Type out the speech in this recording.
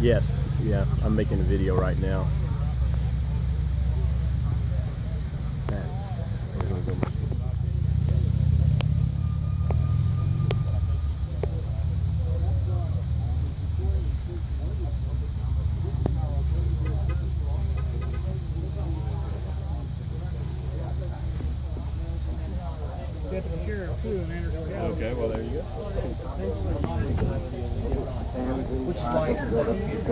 Yes, yeah, I'm making a video right now. Matt, we're gonna go- Get the sheriff too and enter the gallery. Okay, well, there you go. Which like